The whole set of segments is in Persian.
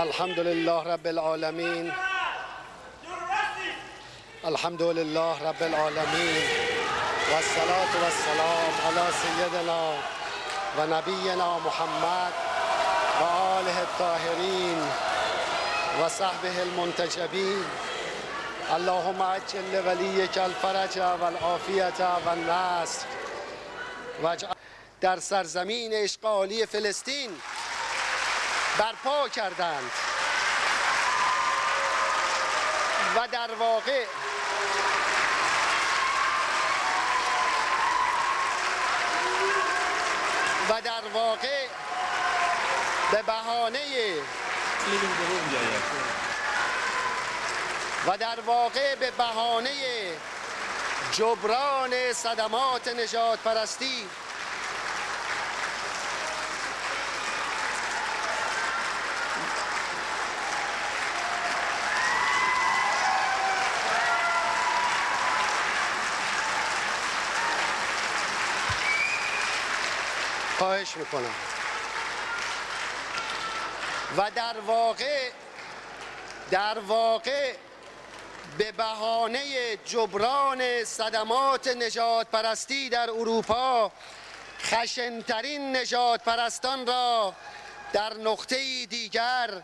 الحمد لله رب العالمين الحمد لله رب العالمين والصلاة والسلام على سيدنا ونبينا محمد وآله الطاهرين وصحبه المنتجبين اللهم عجل لوليك الفرج والعافية والنصر در سرزمین اشغالی فلسطین برپا کردند. و در واقع و در واقع به بهانه و در واقع به بهانه جبران صدمات نجات پرستی خواهش می‌کنم. و در واقع در واقع به بهانه جبران صدمات نجات پرستی در اروپا خشنترین نجات پرستان را در نقطه دیگر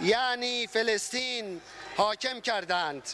یعنی فلسطین حاکم کردند